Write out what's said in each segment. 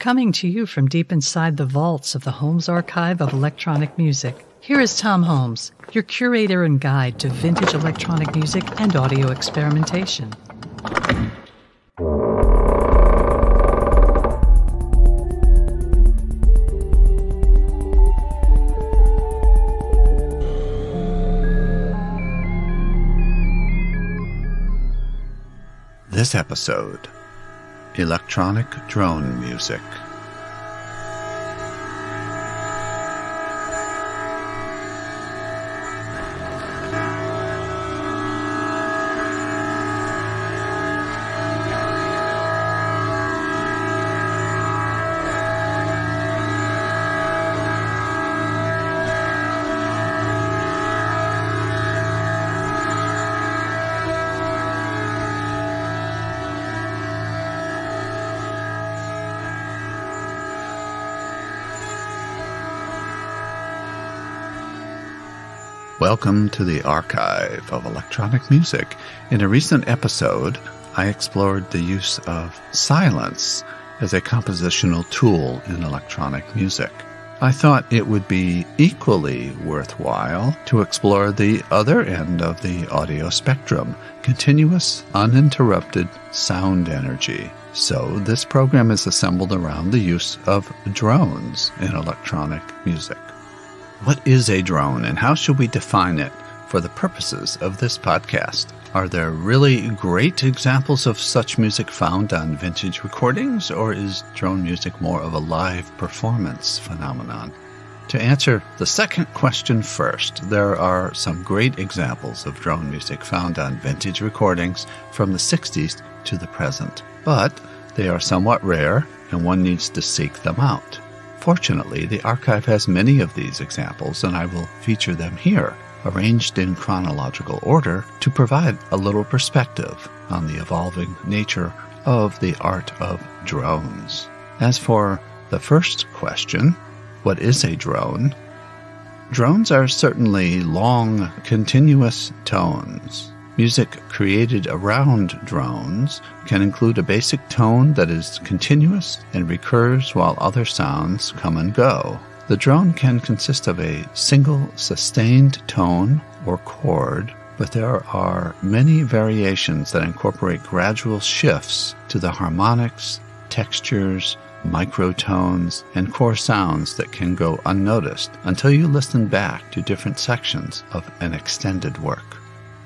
Coming to you from deep inside the vaults of the Holmes Archive of Electronic Music, here is Thom Holmes, your curator and guide to vintage electronic music and audio experimentation. This episode Electronic Drone Music. Welcome to the archive of electronic music. In a recent episode, I explored the use of silence as a compositional tool in electronic music. I thought it would be equally worthwhile to explore the other end of the audio spectrum continuous, uninterrupted sound energy. So, this program is assembled around the use of drones in electronic music. What is a drone and how should we define it for the purposes of this podcast? Are there really great examples of such music found on vintage recordings, or is drone music more of a live performance phenomenon? To answer the second question first, there are some great examples of drone music found on vintage recordings from the 60s to the present, but they are somewhat rare and one needs to seek them out. Fortunately, the archive has many of these examples, and I will feature them here, arranged in chronological order to provide a little perspective on the evolving nature of the art of drones. As for the first question, what is a drone? Drones are certainly long, continuous tones Music created around drones can include a basic tone that is continuous and recurs while other sounds come and go. The drone can consist of a single sustained tone or chord, but there are many variations that incorporate gradual shifts to the harmonics, textures, microtones, and core sounds that can go unnoticed until you listen back to different sections of an extended work.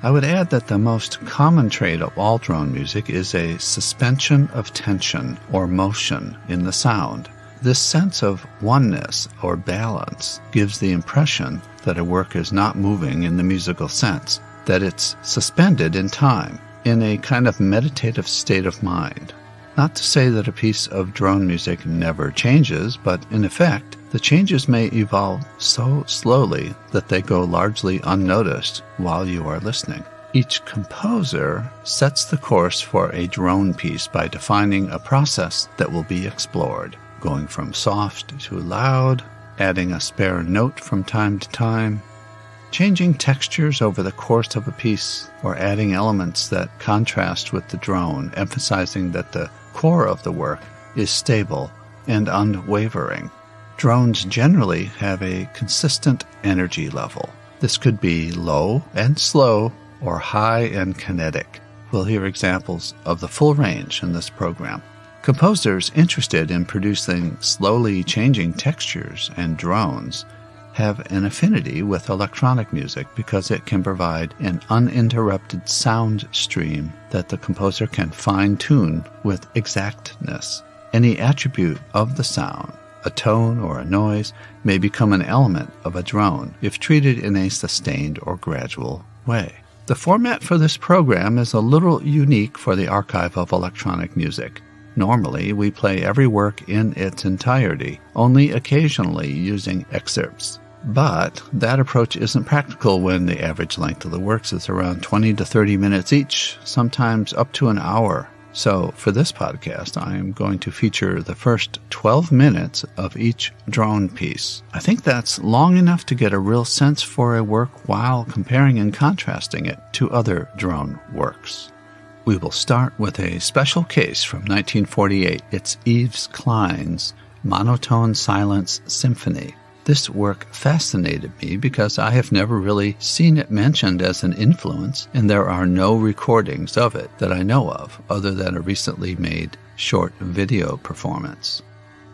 I would add that the most common trait of all drone music is a suspension of tension or motion in the sound. This sense of oneness or balance gives the impression that a work is not moving in the musical sense, that it's suspended in time, in a kind of meditative state of mind. Not to say that a piece of drone music never changes, but in effect, the changes may evolve so slowly that they go largely unnoticed while you are listening. Each composer sets the course for a drone piece by defining a process that will be explored, going from soft to loud, adding a spare note from time to time, changing textures over the course of a piece, or adding elements that contrast with the drone, emphasizing that the core of the work is stable and unwavering. Drones generally have a consistent energy level. This could be low and slow or high and kinetic. We'll hear examples of the full range in this program. Composers interested in producing slowly changing textures and drones have an affinity with electronic music because it can provide an uninterrupted sound stream that the composer can fine tune with exactness. Any attribute of the sound a tone or a noise may become an element of a drone if treated in a sustained or gradual way. The format for this program is a little unique for the archive of electronic music. Normally, we play every work in its entirety, only occasionally using excerpts. But that approach isn't practical when the average length of the works is around 20 to 30 minutes each, sometimes up to an hour. So, for this podcast, I'm going to feature the first 12 minutes of each drone piece. I think that's long enough to get a real sense for a work while comparing and contrasting it to other drone works. We will start with a special case from 1948. It's Yves Klein's Monotone Silence Symphony. This work fascinated me because I have never really seen it mentioned as an influence, and there are no recordings of it that I know of, other than a recently made short video performance.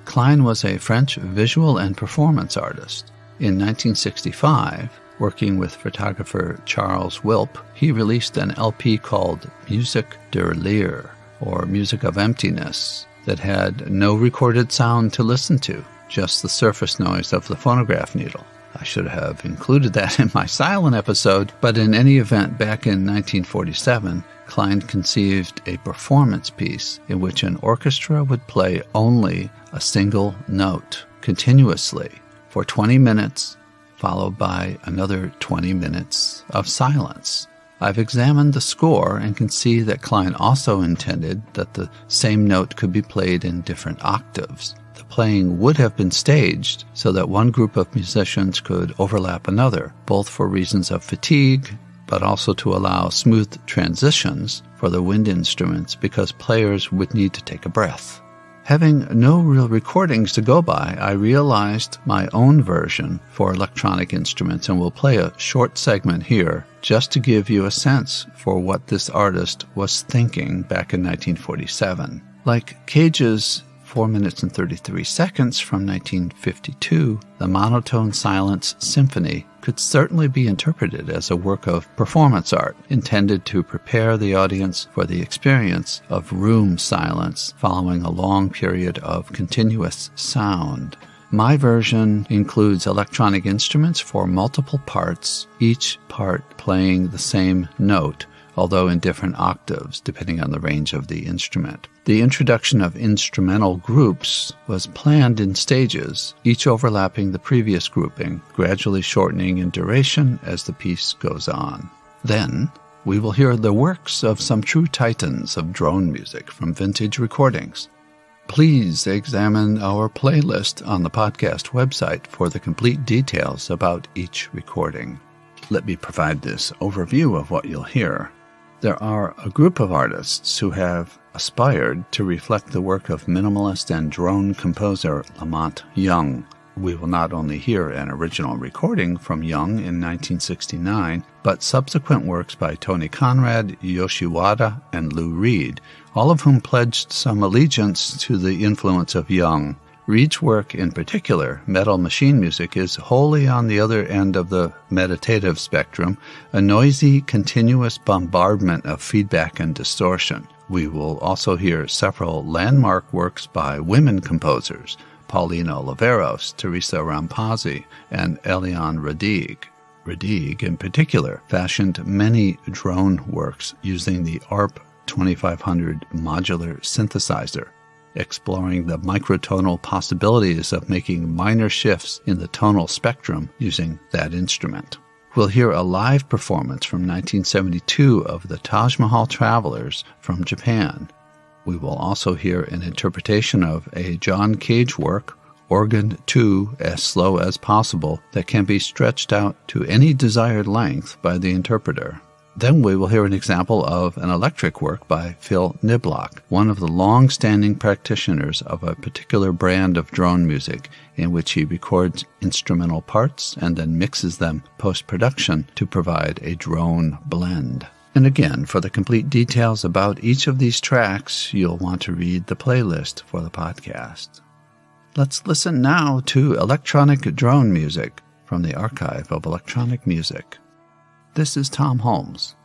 Klein was a French visual and performance artist. In 1965, working with photographer Charles Wilp, he released an LP called Musique de Leer, or Music of Emptiness, that had no recorded sound to listen to just the surface noise of the phonograph needle. I should have included that in my silent episode, but in any event, back in 1947, Klein conceived a performance piece in which an orchestra would play only a single note continuously for 20 minutes, followed by another 20 minutes of silence. I've examined the score and can see that Klein also intended that the same note could be played in different octaves playing would have been staged so that one group of musicians could overlap another, both for reasons of fatigue, but also to allow smooth transitions for the wind instruments because players would need to take a breath. Having no real recordings to go by, I realized my own version for electronic instruments and will play a short segment here just to give you a sense for what this artist was thinking back in 1947. Like Cage's 4 minutes and 33 seconds from 1952, the Monotone Silence Symphony could certainly be interpreted as a work of performance art intended to prepare the audience for the experience of room silence following a long period of continuous sound. My version includes electronic instruments for multiple parts, each part playing the same note although in different octaves depending on the range of the instrument. The introduction of instrumental groups was planned in stages, each overlapping the previous grouping, gradually shortening in duration as the piece goes on. Then, we will hear the works of some true titans of drone music from vintage recordings. Please examine our playlist on the podcast website for the complete details about each recording. Let me provide this overview of what you'll hear. There are a group of artists who have aspired to reflect the work of minimalist and drone composer La Monte Young. We will not only hear an original recording from Young in 1969, but subsequent works by Tony Conrad, Yoshi Wada, and Lou Reed, all of whom pledged some allegiance to the influence of Young. Reed's work in particular, metal machine music, is wholly on the other end of the meditative spectrum, a noisy, continuous bombardment of feedback and distortion. We will also hear several landmark works by women composers, Pauline Oliveros, Teresa Rampazzi, and Eliane Radigue. Radigue, in particular, fashioned many drone works using the ARP 2500 modular synthesizer exploring the microtonal possibilities of making minor shifts in the tonal spectrum using that instrument. We'll hear a live performance from 1972 of the Taj Mahal Travelers from Japan. We will also hear an interpretation of a John Cage work, Organ 2 as slow as possible, that can be stretched out to any desired length by the interpreter. Then we will hear an example of an electric work by Phill Niblock, one of the long standing practitioners of a particular brand of drone music in which he records instrumental parts and then mixes them post production to provide a drone blend. And again, for the complete details about each of these tracks, you'll want to read the playlist for the podcast. Let's listen now to electronic drone music from the Archive of Electronic Music. This is Thom Holmes.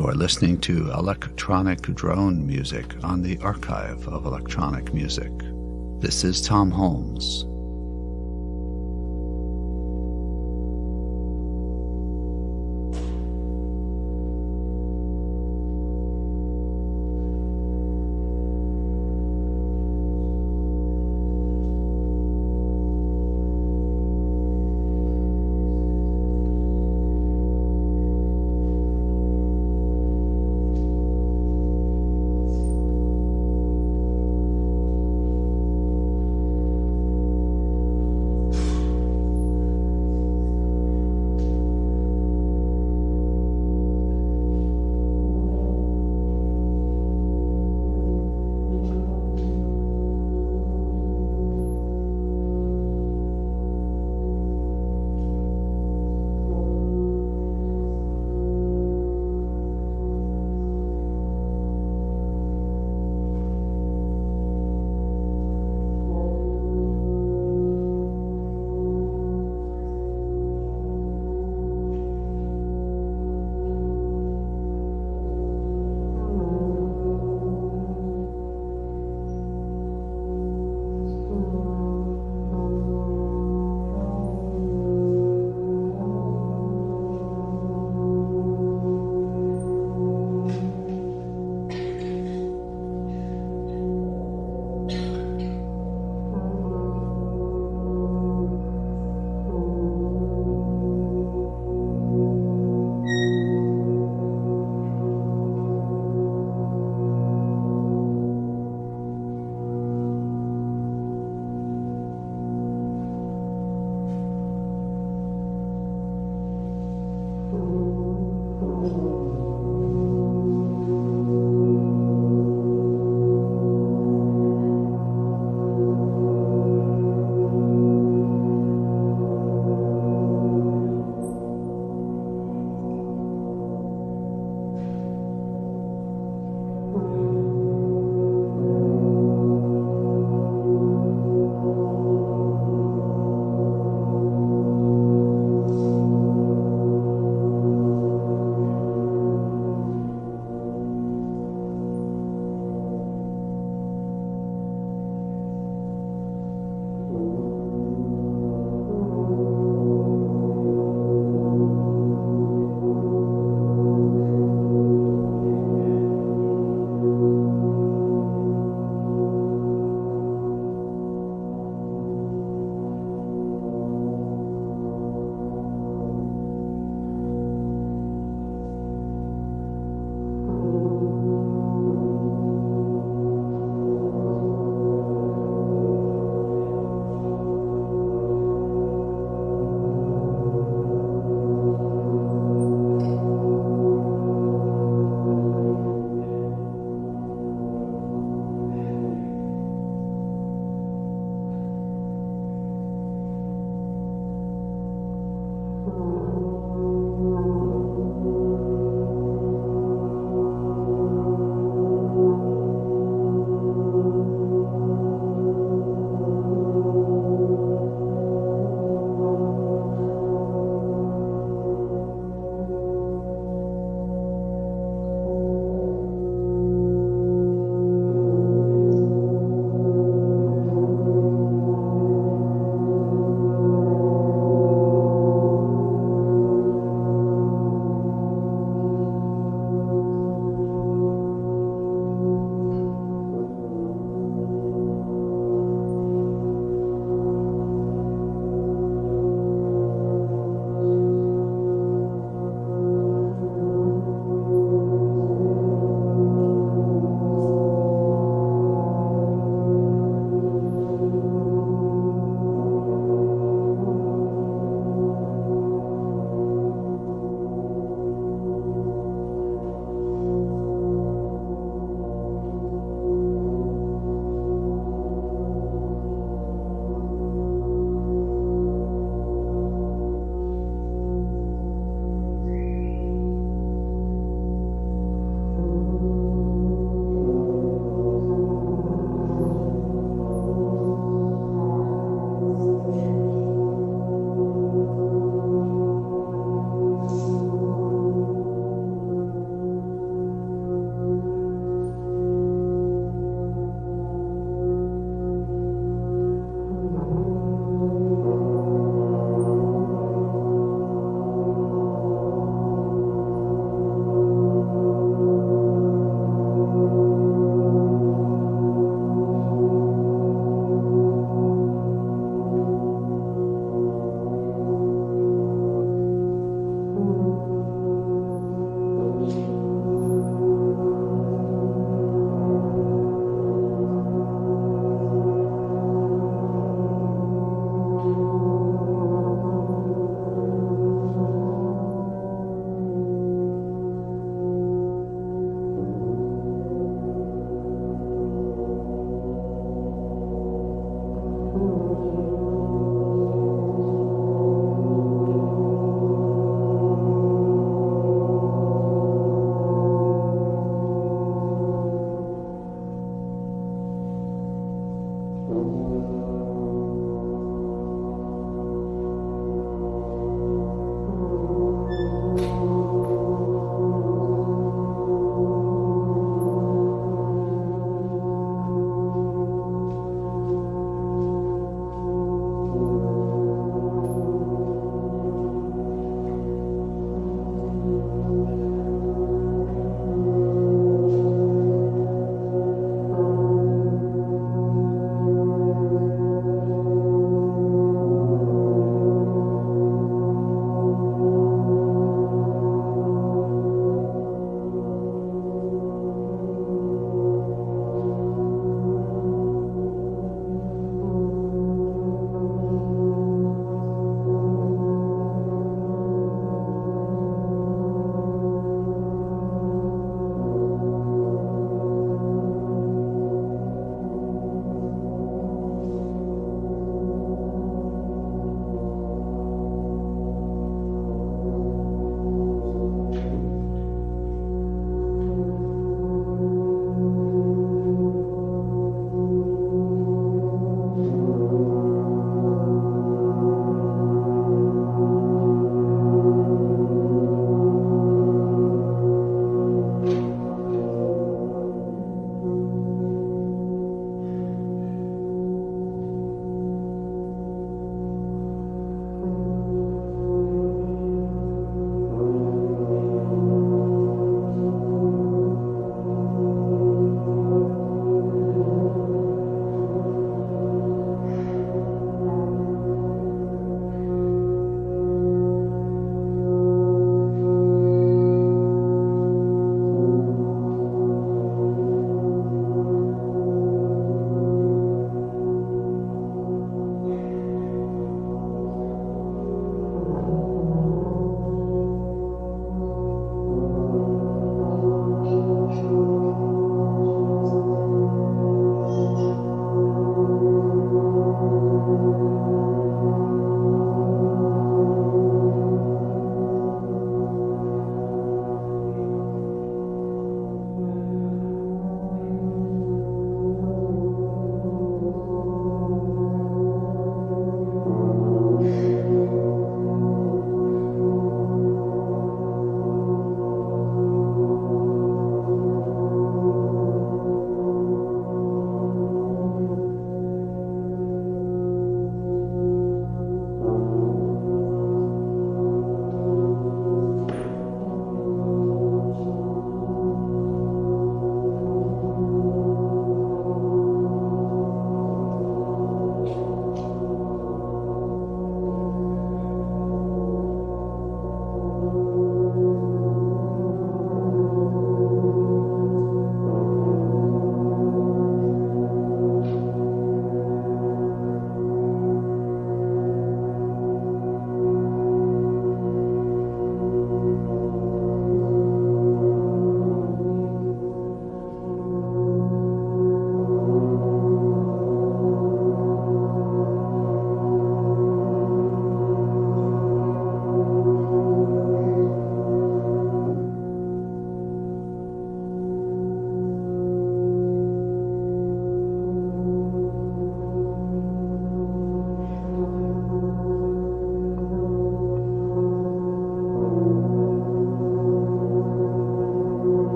You are listening to electronic drone music on the Archive of Electronic Music. This is Thom Holmes.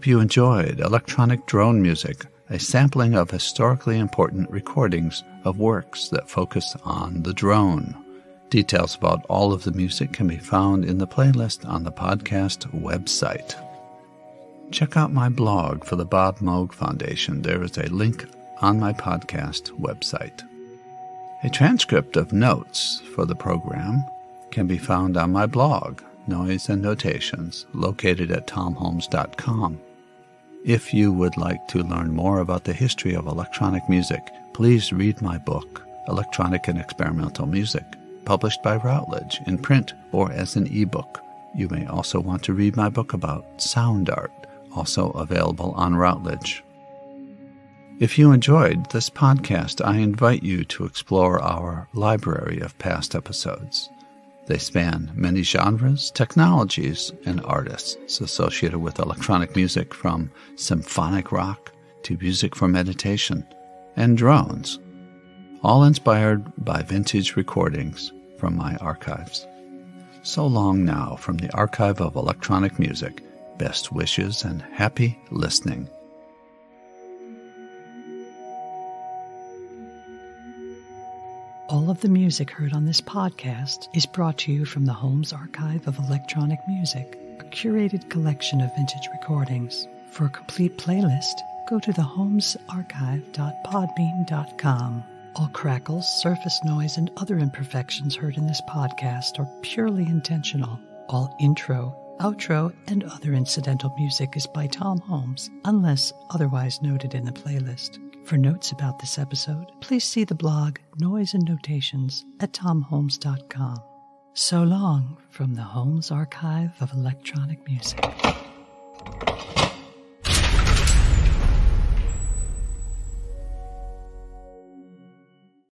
Hope you enjoyed Electronic Drone Music, a sampling of historically important recordings of works that focus on the drone. Details about all of the music can be found in the playlist on the podcast website. Check out my blog for the Bob Moog Foundation. There is a link on my podcast website. A transcript of notes for the program can be found on my blog, Noise and Notations, located at thomholmes.com. If you would like to learn more about the history of electronic music, please read my book, Electronic and Experimental Music published by Routledge in print or as an ebook. You may also want to read my book about sound art, also available on Routledge. If you enjoyed this podcast, I invite you to explore our library of past episodes. They span many genres, technologies, and artists associated with electronic music from symphonic rock to music for meditation and drones all inspired by vintage recordings from my archives. So long now from the archive of electronic music. Best wishes and happy listening. All of the music heard on this podcast is brought to you from the Holmes Archive of Electronic Music, a curated collection of vintage recordings. For a complete playlist, go to theholmesarchive.podbean.com. All crackles, surface noise, and other imperfections heard in this podcast are purely intentional. All intro, outro, and other incidental music is by Thom Holmes, unless otherwise noted in the playlist. For notes about this episode, please see the blog Noise and Notations at thomholmes.com. So long from the Holmes Archive of Electronic Music.